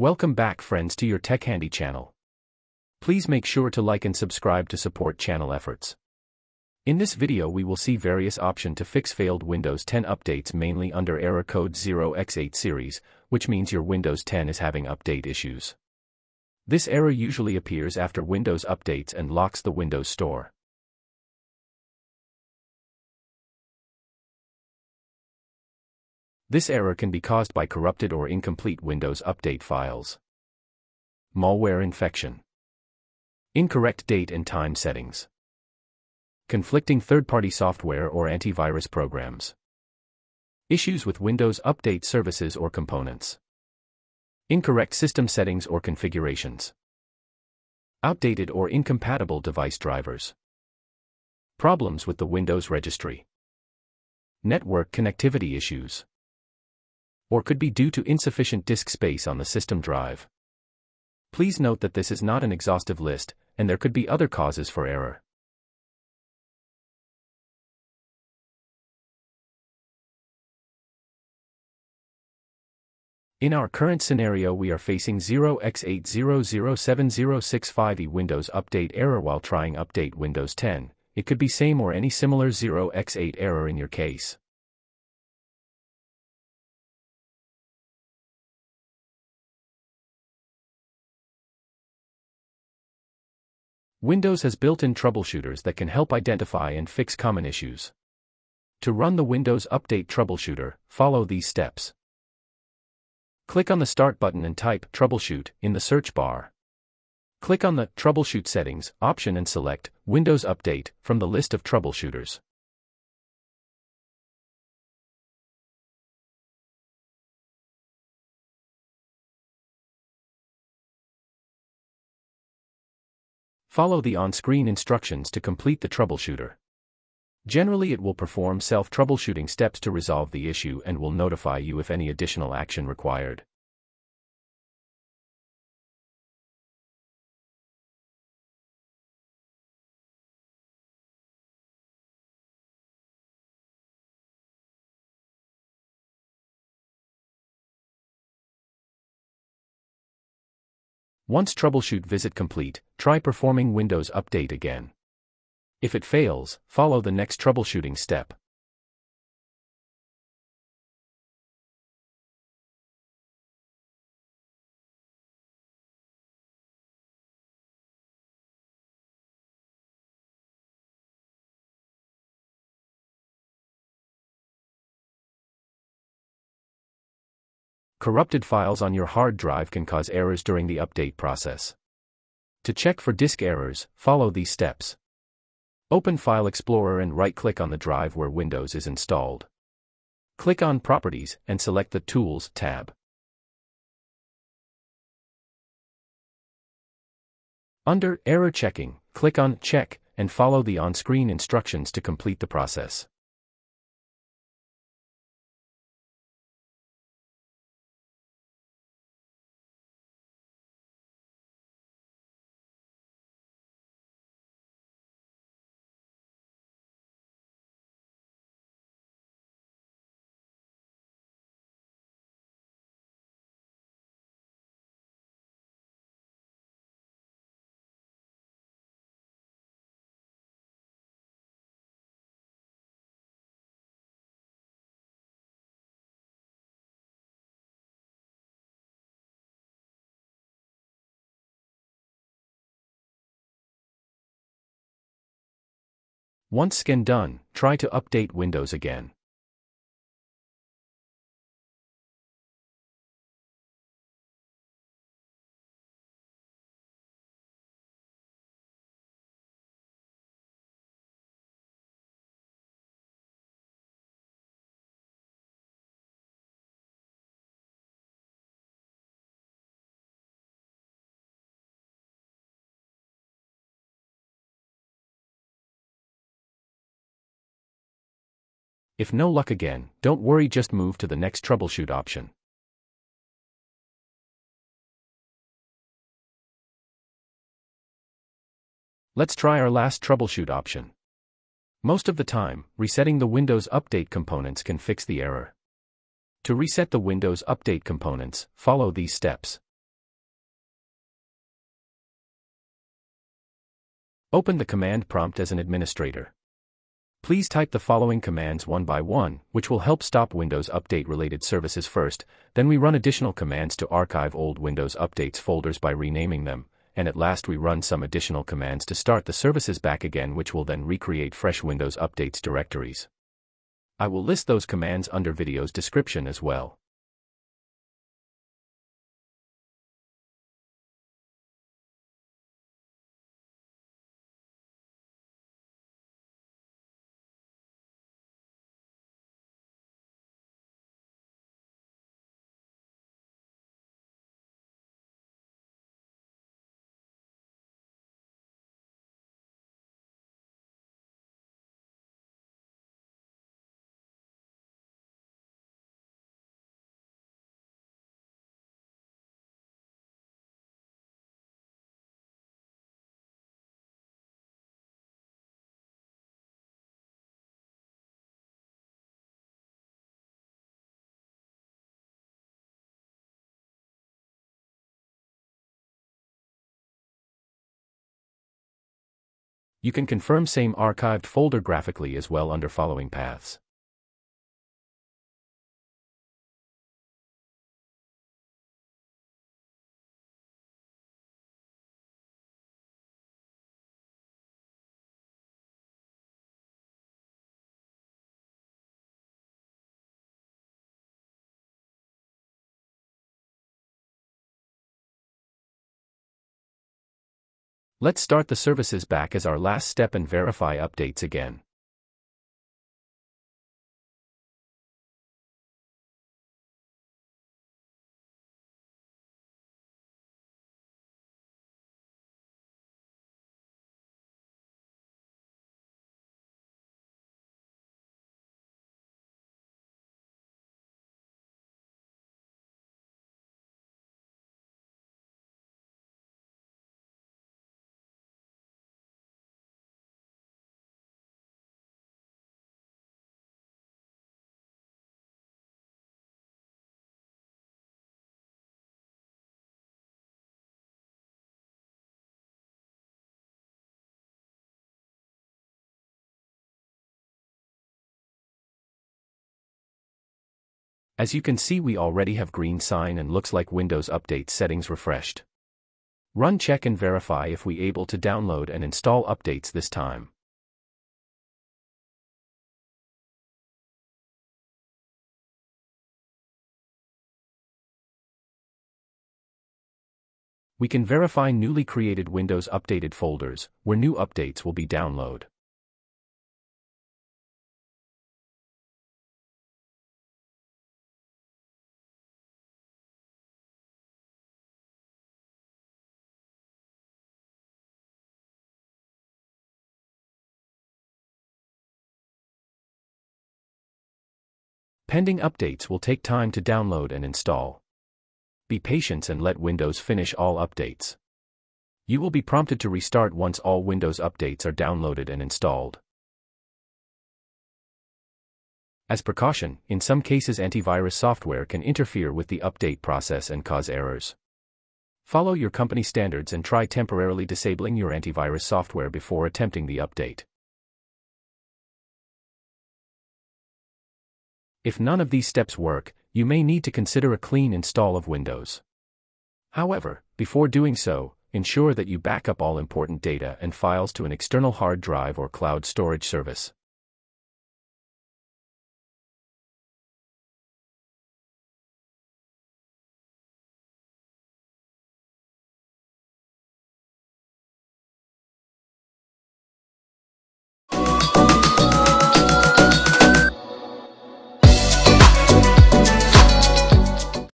Welcome back friends to your Tech Handy channel. Please make sure to like and subscribe to support channel efforts. In this video we will see various options to fix failed Windows 10 updates mainly under error code 0x8 series, which means your Windows 10 is having update issues. This error usually appears after Windows updates and locks the Windows Store. This error can be caused by corrupted or incomplete Windows Update files. Malware infection. Incorrect date and time settings. Conflicting third-party software or antivirus programs. Issues with Windows Update services or components. Incorrect system settings or configurations. Outdated or incompatible device drivers. Problems with the Windows registry. Network connectivity issues or could be due to insufficient disk space on the system drive. Please note that this is not an exhaustive list, and there could be other causes for error. In our current scenario we are facing 0x8007065E Windows Update error while trying update Windows 10, it could be same or any similar 0x8 error in your case. Windows has built-in troubleshooters that can help identify and fix common issues. To run the Windows Update Troubleshooter, follow these steps. Click on the Start button and type Troubleshoot in the search bar. Click on the Troubleshoot Settings option and select Windows Update from the list of troubleshooters. Follow the on-screen instructions to complete the troubleshooter. Generally it will perform self-troubleshooting steps to resolve the issue and will notify you if any additional action required. Once troubleshoot visit complete, try performing Windows Update again. If it fails, follow the next troubleshooting step. Corrupted files on your hard drive can cause errors during the update process. To check for disk errors, follow these steps. Open File Explorer and right-click on the drive where Windows is installed. Click on Properties and select the Tools tab. Under Error Checking, click on Check and follow the on-screen instructions to complete the process. Once scan done, try to update Windows again. If no luck again, don't worry just move to the next troubleshoot option. Let's try our last troubleshoot option. Most of the time, resetting the Windows Update components can fix the error. To reset the Windows Update components, follow these steps. Open the command prompt as an administrator. Please type the following commands one by one, which will help stop Windows Update related services first, then we run additional commands to archive old Windows Updates folders by renaming them, and at last we run some additional commands to start the services back again which will then recreate fresh Windows Updates directories. I will list those commands under video's description as well. You can confirm same archived folder graphically as well under following paths. Let's start the services back as our last step and verify updates again. As you can see we already have green sign and looks like Windows Update settings refreshed. Run check and verify if we able to download and install updates this time. We can verify newly created Windows updated folders, where new updates will be download. Pending updates will take time to download and install. Be patient and let Windows finish all updates. You will be prompted to restart once all Windows updates are downloaded and installed. As precaution, in some cases antivirus software can interfere with the update process and cause errors. Follow your company standards and try temporarily disabling your antivirus software before attempting the update. If none of these steps work, you may need to consider a clean install of Windows. However, before doing so, ensure that you back up all important data and files to an external hard drive or cloud storage service.